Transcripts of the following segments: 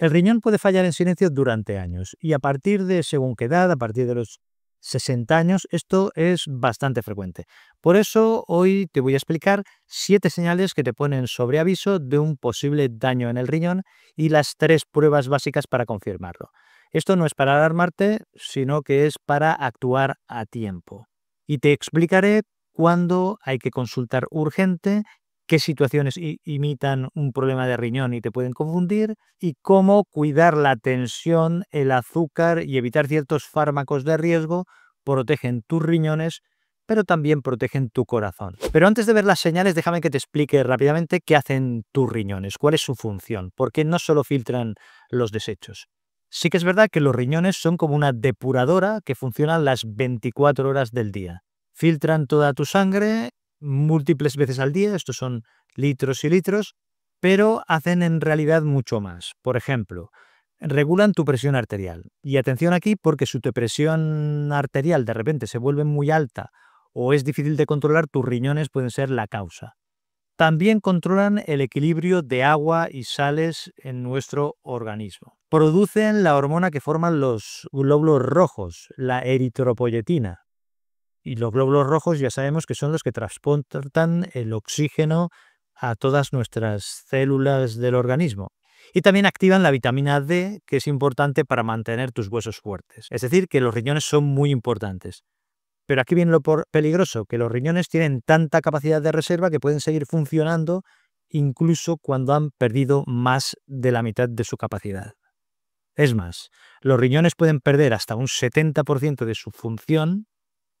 El riñón puede fallar en silencio durante años y a partir de según qué edad, a partir de los 60 años, esto es bastante frecuente. Por eso hoy te voy a explicar siete señales que te ponen sobre aviso de un posible daño en el riñón y las tres pruebas básicas para confirmarlo. Esto no es para alarmarte, sino que es para actuar a tiempo. Y te explicaré cuándo hay que consultar urgente qué situaciones imitan un problema de riñón y te pueden confundir, y cómo cuidar la tensión, el azúcar y evitar ciertos fármacos de riesgo protegen tus riñones, pero también protegen tu corazón. Pero antes de ver las señales, déjame que te explique rápidamente qué hacen tus riñones, cuál es su función, porque no solo filtran los desechos. Sí que es verdad que los riñones son como una depuradora que funciona las 24 horas del día. Filtran toda tu sangre múltiples veces al día, estos son litros y litros, pero hacen en realidad mucho más. Por ejemplo, regulan tu presión arterial. Y atención aquí porque si tu presión arterial de repente se vuelve muy alta o es difícil de controlar, tus riñones pueden ser la causa. También controlan el equilibrio de agua y sales en nuestro organismo. Producen la hormona que forman los glóbulos rojos, la eritropoyetina. Y los glóbulos rojos ya sabemos que son los que transportan el oxígeno a todas nuestras células del organismo. Y también activan la vitamina D, que es importante para mantener tus huesos fuertes. Es decir, que los riñones son muy importantes. Pero aquí viene lo peligroso, que los riñones tienen tanta capacidad de reserva que pueden seguir funcionando incluso cuando han perdido más de la mitad de su capacidad. Es más, los riñones pueden perder hasta un 70% de su función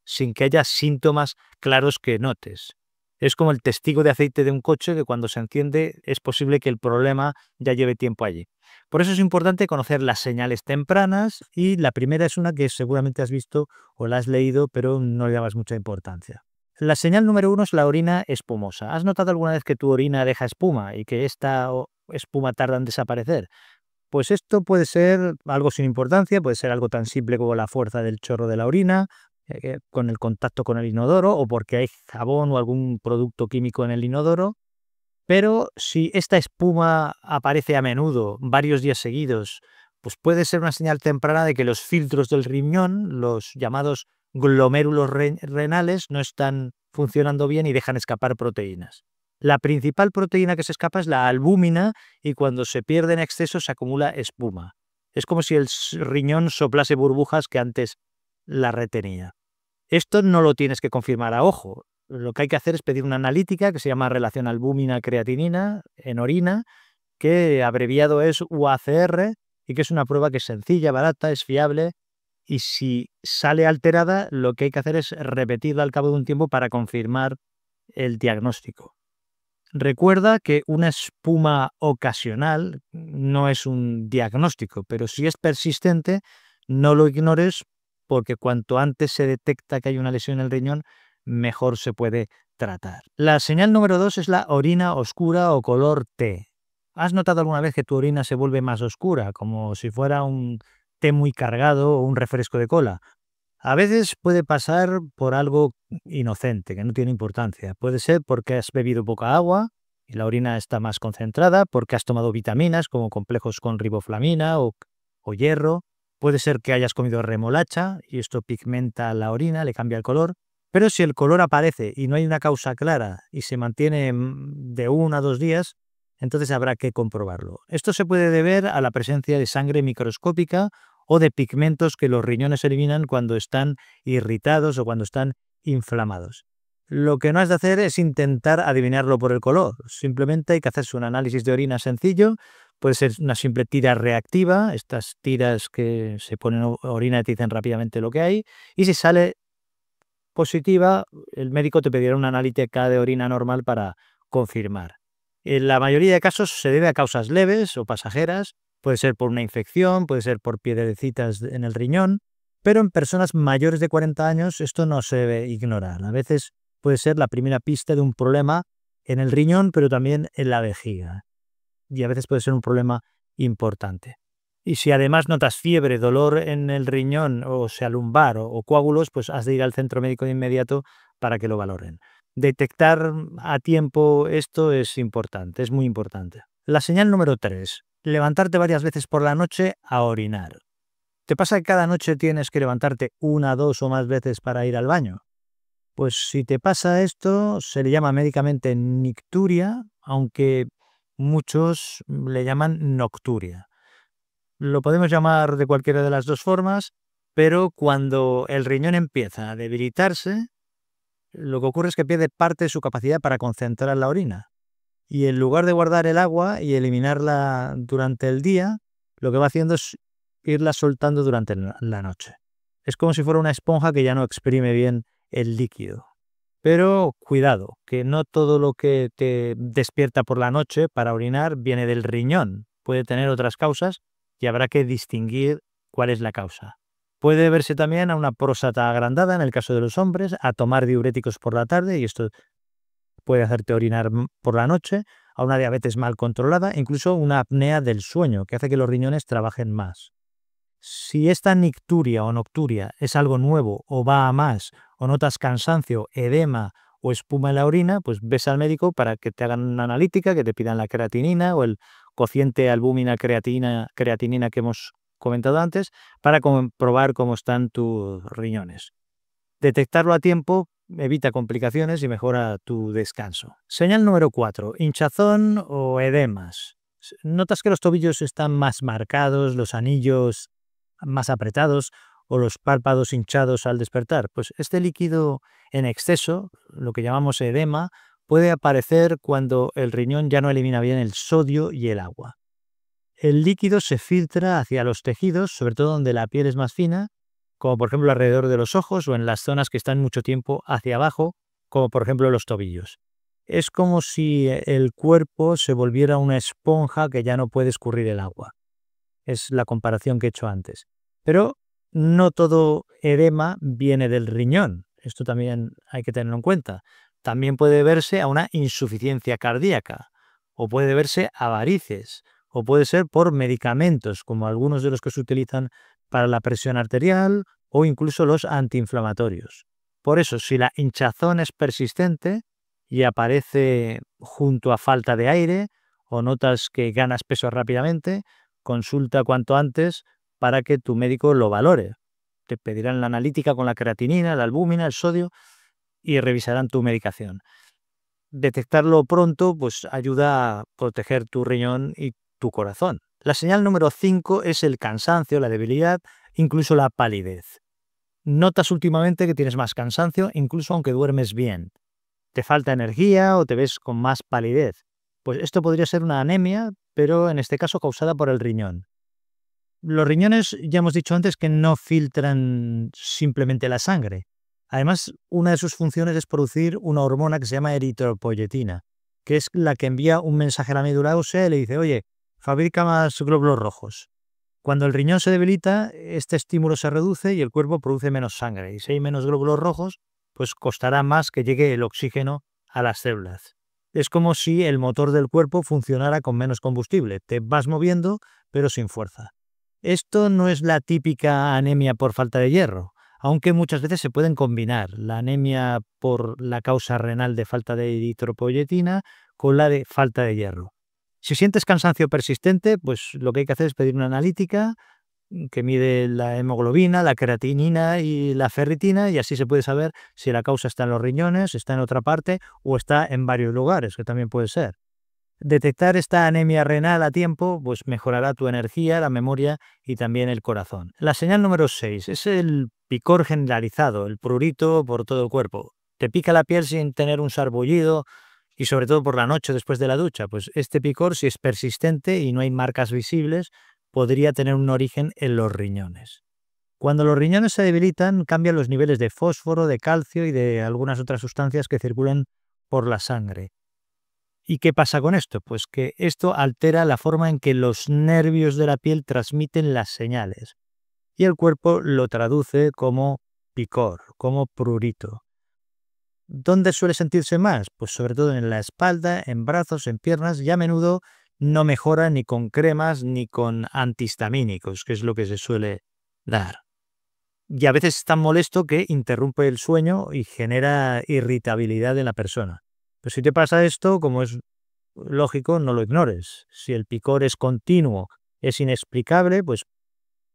sin que haya síntomas claros que notes. Es como el testigo de aceite de un coche que cuando se enciende es posible que el problema ya lleve tiempo allí. Por eso es importante conocer las señales tempranas y la primera es una que seguramente has visto o la has leído pero no le dabas mucha importancia. La señal número uno es la orina espumosa. ¿Has notado alguna vez que tu orina deja espuma y que esta espuma tarda en desaparecer? Pues esto puede ser algo sin importancia, puede ser algo tan simple como la fuerza del chorro de la orina, eh, con el contacto con el inodoro o porque hay jabón o algún producto químico en el inodoro. Pero si esta espuma aparece a menudo, varios días seguidos, pues puede ser una señal temprana de que los filtros del riñón, los llamados glomérulos renales, no están funcionando bien y dejan escapar proteínas. La principal proteína que se escapa es la albúmina y cuando se pierde en exceso se acumula espuma. Es como si el riñón soplase burbujas que antes la retenía. Esto no lo tienes que confirmar a ojo. Lo que hay que hacer es pedir una analítica que se llama relación albúmina-creatinina en orina, que abreviado es UACR y que es una prueba que es sencilla, barata, es fiable y si sale alterada, lo que hay que hacer es repetirla al cabo de un tiempo para confirmar el diagnóstico. Recuerda que una espuma ocasional no es un diagnóstico, pero si es persistente, no lo ignores porque cuanto antes se detecta que hay una lesión en el riñón, mejor se puede tratar. La señal número dos es la orina oscura o color té. ¿Has notado alguna vez que tu orina se vuelve más oscura, como si fuera un té muy cargado o un refresco de cola? A veces puede pasar por algo inocente, que no tiene importancia. Puede ser porque has bebido poca agua y la orina está más concentrada, porque has tomado vitaminas como complejos con riboflamina o, o hierro, Puede ser que hayas comido remolacha y esto pigmenta la orina, le cambia el color. Pero si el color aparece y no hay una causa clara y se mantiene mm, de uno a dos días, entonces habrá que comprobarlo. Esto se puede deber a la presencia de sangre microscópica o de pigmentos que los riñones eliminan cuando están irritados o cuando están inflamados. Lo que no has de hacer es intentar adivinarlo por el color. Simplemente hay que hacerse un análisis de orina sencillo, Puede ser una simple tira reactiva, estas tiras que se ponen orina y te dicen rápidamente lo que hay. Y si sale positiva, el médico te pedirá una analítica de orina normal para confirmar. En la mayoría de casos se debe a causas leves o pasajeras, puede ser por una infección, puede ser por piedrecitas en el riñón, pero en personas mayores de 40 años esto no se debe ignorar. A veces puede ser la primera pista de un problema en el riñón, pero también en la vejiga y a veces puede ser un problema importante. Y si además notas fiebre, dolor en el riñón, o sea lumbar o, coágulos, pues has de ir al centro médico de inmediato para que lo valoren. Detectar a tiempo esto es importante, es muy importante. La señal número 3. levantarte varias veces por la noche a orinar. ¿Te pasa que cada noche tienes que levantarte una, dos o más veces para ir al baño? Pues si te pasa esto, se le llama médicamente nicturia, aunque muchos le llaman nocturia. Lo podemos llamar de cualquiera de las dos formas, pero cuando el riñón empieza a debilitarse, lo que ocurre es que pierde parte de su capacidad para concentrar la orina. Y en lugar de guardar el agua y eliminarla durante el día, lo que va haciendo es irla soltando durante la noche. Es como si fuera una esponja que ya no exprime bien el líquido. Pero cuidado, que no todo lo que te despierta por la noche para orinar viene del riñón. Puede tener otras causas y habrá que distinguir cuál es la causa. Puede verse también a una próstata agrandada en el caso de los hombres, a tomar diuréticos por la tarde y esto puede hacerte orinar por la noche, a una diabetes mal controlada, incluso una apnea del sueño que hace que los riñones trabajen más. Si esta nicturia o nocturia es algo nuevo o va a más, o notas cansancio, edema o espuma en la orina, pues ves al médico para que te hagan una analítica, que te pidan la creatinina o el cociente albúmina creatinina que hemos comentado antes, para comprobar cómo están tus riñones. Detectarlo a tiempo evita complicaciones y mejora tu descanso. Señal número 4. Hinchazón o edemas. Notas que los tobillos están más marcados, los anillos más apretados o los párpados hinchados al despertar. Pues este líquido en exceso, lo que llamamos edema, puede aparecer cuando el riñón ya no elimina bien el sodio y el agua el líquido se filtra hacia los tejidos, sobre todo donde la piel es más fina, como por ejemplo alrededor de los ojos o en las zonas que están mucho tiempo hacia abajo, como por ejemplo los tobillos. Es como si el cuerpo se volviera una esponja que ya no puede escurrir el agua. Es la comparación que he hecho antes. Pero no todo edema viene del riñón. Esto también hay que tenerlo en cuenta. También puede verse a una insuficiencia cardíaca o puede verse a varices o puede ser por medicamentos, como algunos de los que se utilizan para la presión arterial o incluso los antiinflamatorios. Por eso, si la hinchazón es persistente y aparece junto a falta de aire o notas que ganas peso rápidamente, consulta cuanto antes para que tu médico lo valore. Te pedirán la analítica con la creatinina, la albúmina, el sodio y revisarán tu medicación. Detectarlo pronto pues ayuda a proteger tu riñón y tu corazón. La señal número 5 es el cansancio, la debilidad, incluso la palidez. Notas últimamente que tienes más cansancio, incluso aunque duermes bien. Te falta energía o te ves con más palidez. Pues esto podría ser una anemia, pero en este caso causada por el riñón. Los riñones, ya hemos dicho antes, que no filtran simplemente la sangre. Además, una de sus funciones es producir una hormona que se llama eritropoyetina, que es la que envía un mensaje a la médula ósea y le dice, oye, fabrica más glóbulos rojos. Cuando el riñón se debilita, este estímulo se reduce y el cuerpo produce menos sangre. Y si hay menos glóbulos rojos, pues costará más que llegue el oxígeno a las células. Es como si el motor del cuerpo funcionara con menos combustible. Te vas moviendo, pero sin fuerza. Esto no es la típica anemia por falta de hierro, aunque muchas veces se pueden combinar la anemia por la causa renal de falta de eritropoyetina con la de falta de hierro. Si sientes cansancio persistente, pues lo que hay que hacer es pedir una analítica que mide la hemoglobina, la creatinina y la ferritina y así se puede saber si la causa está en los riñones, está en otra parte o está en varios lugares, que también puede ser. Detectar esta anemia renal a tiempo pues mejorará tu energía, la memoria y también el corazón. La señal número 6 es el picor generalizado, el prurito por todo el cuerpo. Te pica la piel sin tener un sarbullido, y sobre todo por la noche después de la ducha, pues este picor, si es persistente y no hay marcas visibles, podría tener un origen en los riñones. Cuando los riñones se debilitan, cambian los niveles de fósforo, de calcio y de algunas otras sustancias que circulan por la sangre. ¿Y qué pasa con esto? Pues que esto altera la forma en que los nervios de la piel transmiten las señales y el cuerpo lo traduce como picor, como prurito. ¿Dónde suele sentirse más? Pues sobre todo en la espalda, en brazos, en piernas y a menudo no mejora ni con cremas ni con antihistamínicos, que es lo que se suele dar. Y a veces es tan molesto que interrumpe el sueño y genera irritabilidad en la persona. Pero si te pasa esto, como es lógico, no lo ignores. Si el picor es continuo, es inexplicable, pues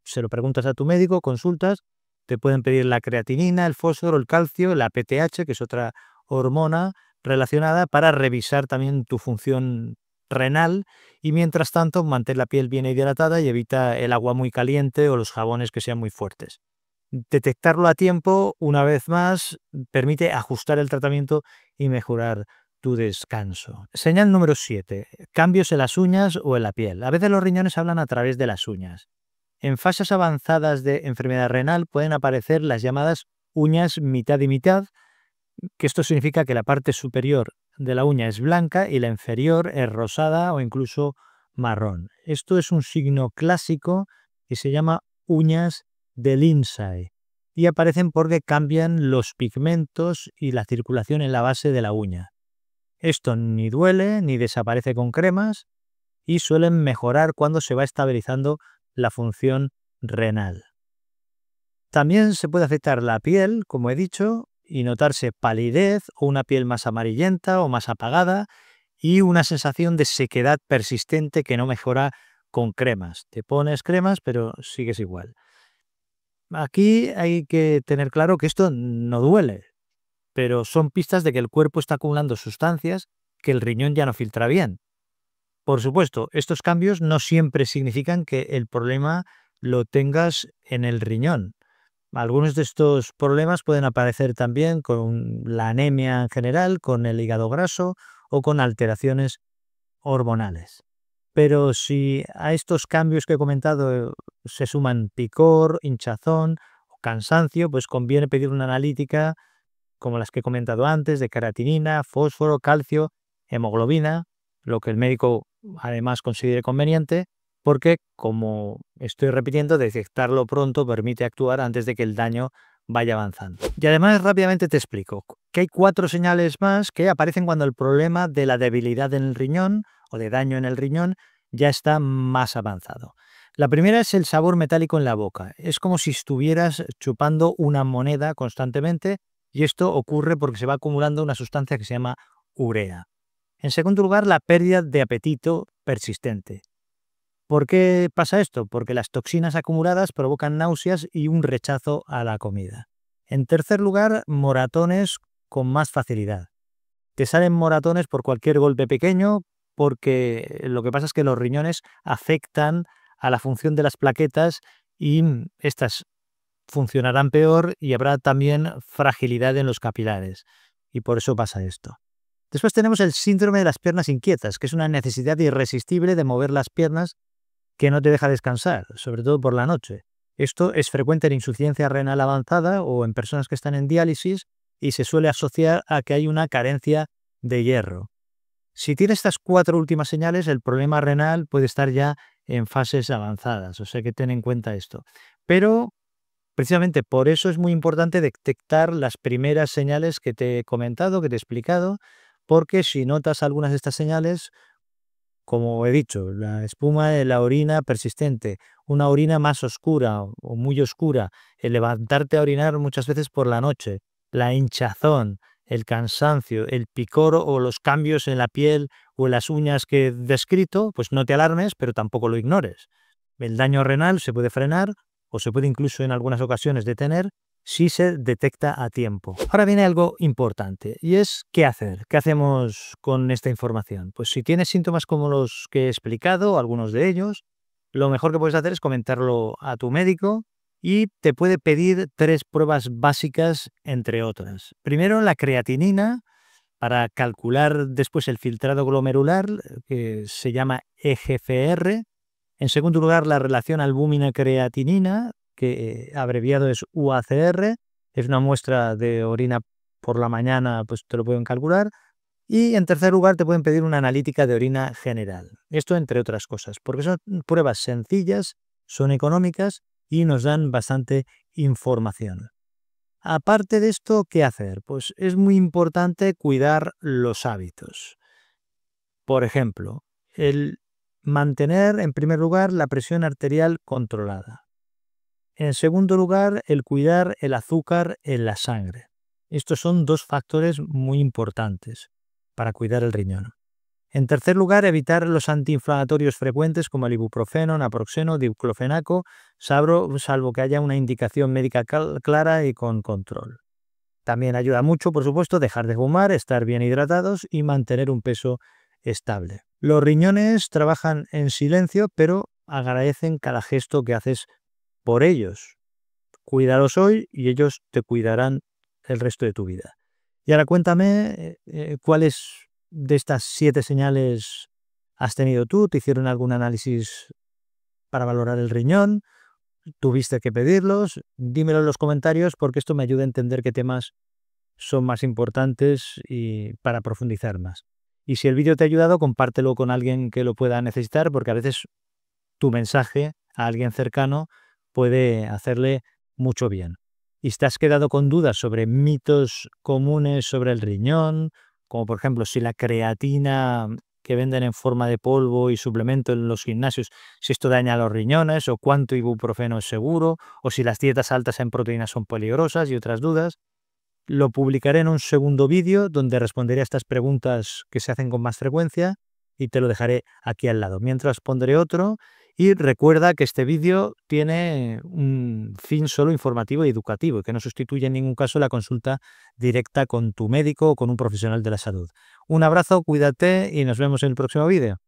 se lo preguntas a tu médico, consultas, te pueden pedir la creatinina, el fósforo, el calcio, la PTH, que es otra hormona relacionada, para revisar también tu función renal y mientras tanto mantén la piel bien hidratada y evita el agua muy caliente o los jabones que sean muy fuertes. Detectarlo a tiempo, una vez más, permite ajustar el tratamiento y mejorar tu descanso. Señal número 7. Cambios en las uñas o en la piel. A veces los riñones hablan a través de las uñas. En fases avanzadas de enfermedad renal pueden aparecer las llamadas uñas mitad y mitad, que esto significa que la parte superior de la uña es blanca y la inferior es rosada o incluso marrón. Esto es un signo clásico y se llama uñas de Lindsay y aparecen porque cambian los pigmentos y la circulación en la base de la uña. Esto ni duele ni desaparece con cremas y suelen mejorar cuando se va estabilizando la función renal. También se puede afectar la piel, como he dicho, y notarse palidez o una piel más amarillenta o más apagada y una sensación de sequedad persistente que no mejora con cremas. Te pones cremas pero sigues igual. Aquí hay que tener claro que esto no duele, pero son pistas de que el cuerpo está acumulando sustancias que el riñón ya no filtra bien. Por supuesto, estos cambios no siempre significan que el problema lo tengas en el riñón. Algunos de estos problemas pueden aparecer también con la anemia en general, con el hígado graso o con alteraciones hormonales. Pero si a estos cambios que he comentado se suman picor, hinchazón o cansancio, pues conviene pedir una analítica como las que he comentado antes, de creatinina, fósforo, calcio, hemoglobina, lo que el médico además considere conveniente, porque, como estoy repitiendo, detectarlo pronto permite actuar antes de que el daño vaya avanzando. Y además rápidamente te explico que hay cuatro señales más que aparecen cuando el problema de la debilidad en el riñón o de daño en el riñón ya está más avanzado. La primera es el sabor metálico en la boca. Es como si estuvieras chupando una moneda constantemente y esto ocurre porque se va acumulando una sustancia que se llama urea. En segundo lugar, la pérdida de apetito persistente. ¿Por qué pasa esto? Porque las toxinas acumuladas provocan náuseas y un rechazo a la comida. En tercer lugar, moratones con más facilidad. Te salen moratones por cualquier golpe pequeño porque lo que pasa es que los riñones afectan a la función de las plaquetas y estas funcionarán peor y habrá también fragilidad en los capilares. Y por eso pasa esto. Después tenemos el síndrome de las piernas inquietas, que es una necesidad irresistible de mover las piernas que no te deja descansar, sobre todo por la noche. Esto es frecuente en insuficiencia renal avanzada o en personas que están en diálisis y se suele asociar a que hay una carencia de hierro. Si tiene estas cuatro últimas señales, el problema renal puede estar ya en fases avanzadas, o sea que ten en cuenta esto. Pero precisamente por eso es muy importante detectar las primeras señales que te he comentado, que te he explicado, porque si notas algunas de estas señales, como he dicho, la espuma de la orina persistente, una orina más oscura o muy oscura, el levantarte a orinar muchas veces por la noche, la hinchazón, el cansancio, el picor o los cambios en la piel o en las uñas que he descrito, pues no te alarmes, pero tampoco lo ignores. El daño renal se puede frenar o se puede incluso en algunas ocasiones detener si se detecta a tiempo. Ahora viene algo importante y es qué hacer, qué hacemos con esta información. Pues si tienes síntomas como los que he explicado, algunos de ellos, lo mejor que puedes hacer es comentarlo a tu médico y te puede pedir tres pruebas básicas, entre otras. Primero, la creatinina, para calcular después el filtrado glomerular, que se llama EGFR. En segundo lugar, la relación albúmina-creatinina, que abreviado es UACR, es una muestra de orina por la mañana, pues te lo pueden calcular. Y en tercer lugar, te pueden pedir una analítica de orina general. Esto entre otras cosas, porque son pruebas sencillas, son económicas y nos dan bastante información. Aparte de esto, ¿qué hacer? Pues es muy importante cuidar los hábitos. Por ejemplo, el mantener en primer lugar la presión arterial controlada. En segundo lugar, el cuidar el azúcar en la sangre. Estos son dos factores muy importantes para cuidar el riñón. En tercer lugar, evitar los antiinflamatorios frecuentes como el ibuprofeno, naproxeno, diclofenaco, salvo que haya una indicación médica clara y con control. También ayuda mucho, por supuesto, dejar de fumar, estar bien hidratados y mantener un peso estable. Los riñones trabajan en silencio, pero agradecen cada gesto que haces por ellos. Cuídalos hoy y ellos te cuidarán el resto de tu vida. Y ahora cuéntame eh, eh, cuáles de estas siete señales has tenido tú. ¿Te hicieron algún análisis para valorar el riñón? ¿Tuviste que pedirlos? Dímelo en los comentarios porque esto me ayuda a entender qué temas son más importantes y para profundizar más. Y si el vídeo te ha ayudado, compártelo con alguien que lo pueda necesitar porque a veces tu mensaje a alguien cercano puede hacerle mucho bien. Y te has quedado con dudas sobre mitos comunes sobre el riñón, como por ejemplo si la creatina que venden en forma de polvo y suplemento en los gimnasios, si esto daña los riñones o cuánto ibuprofeno es seguro, o si las dietas altas en proteínas son peligrosas y otras dudas, lo publicaré en un segundo vídeo donde responderé a estas preguntas que se hacen con más frecuencia y te lo dejaré aquí al lado. Mientras pondré otro y recuerda que este vídeo tiene un fin solo informativo y educativo y que no sustituye en ningún caso la consulta directa con tu médico o con un profesional de la salud. Un abrazo, cuídate y nos vemos en el próximo vídeo.